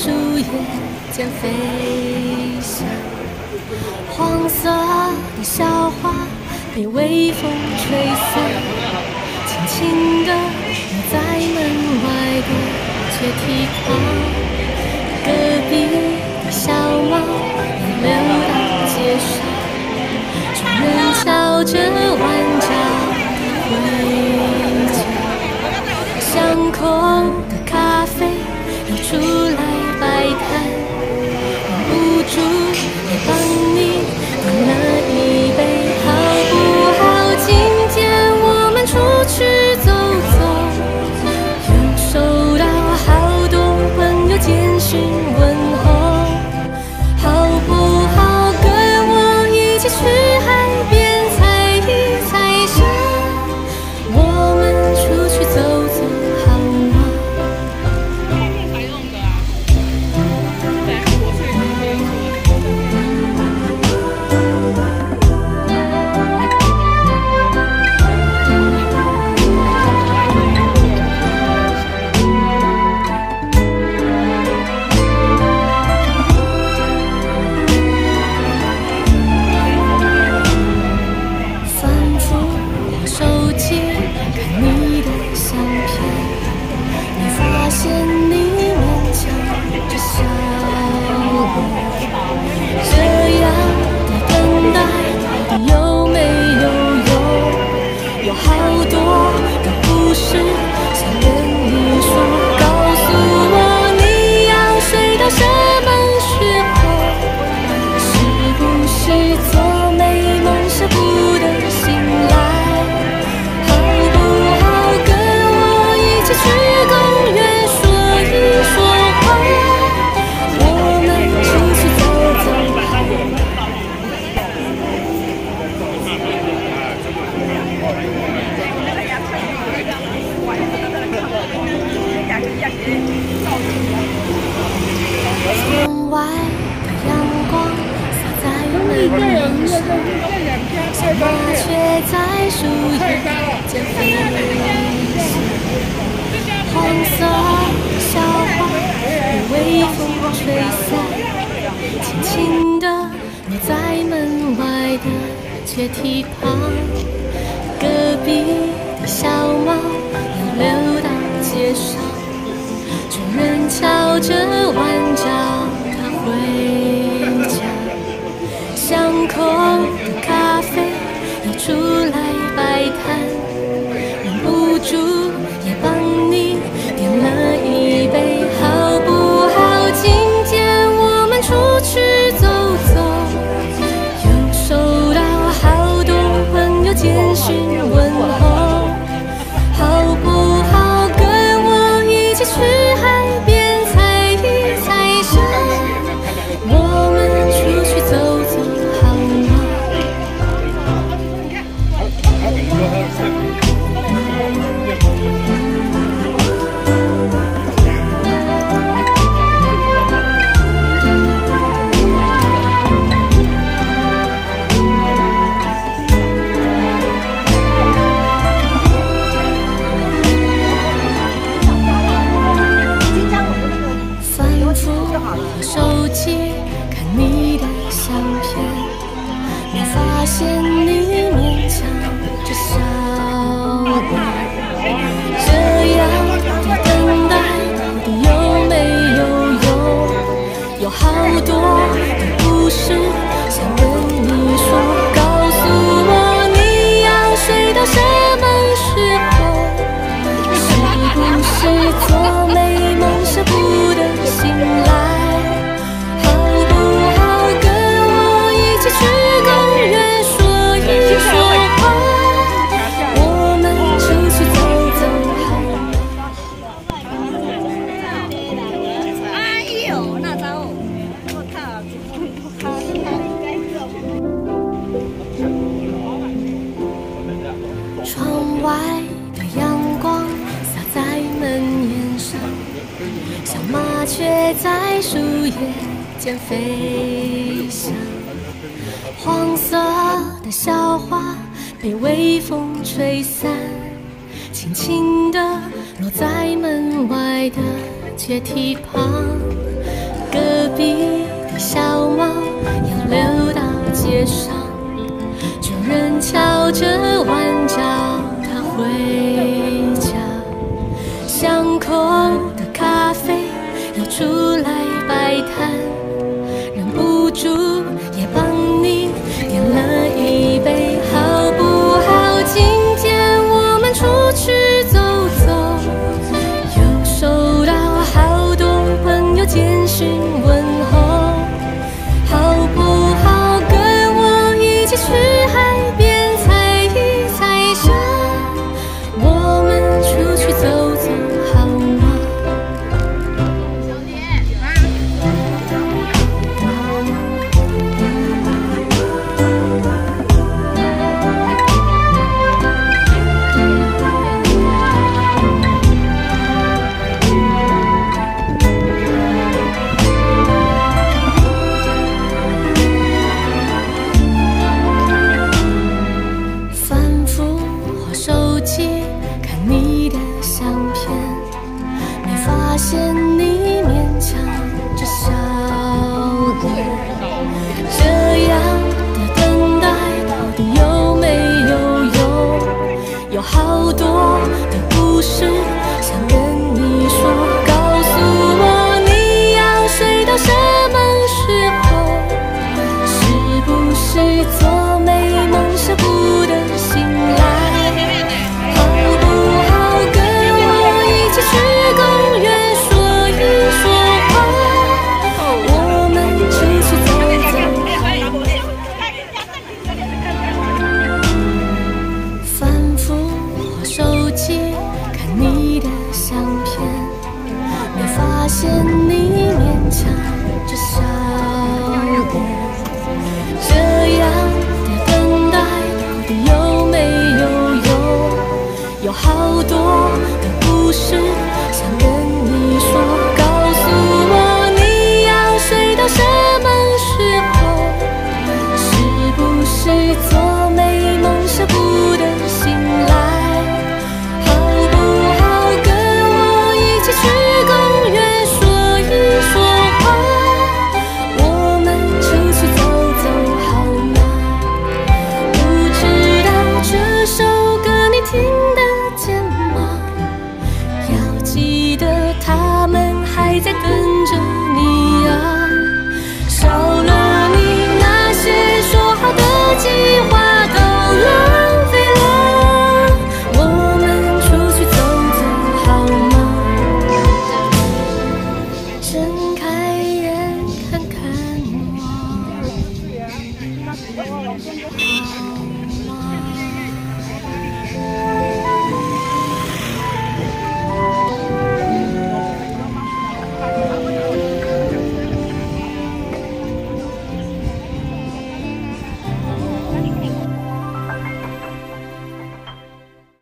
树叶间飞翔，黄色的小花被微风吹散，轻轻地停在门外的阶梯旁，隔壁的小猫也溜到街上，众人笑着挽着回家，巷口的咖啡已出。树叶在飞语，黄色小花被微风吹散，轻轻地落在门外的阶梯旁。隔壁的小猫也溜到街上，主人敲着碗。复手机看你的相片，没发现你勉强着笑。这样的等待到底有没有用？有好多的故事想问。夜间飞翔，黄色的小花被微风吹散，轻轻地落在门外的阶梯旁。隔壁的小猫要溜到街上，主人瞧着。现你勉强着笑过。这样的等待到底有没有用？有好多的故事。好多的故事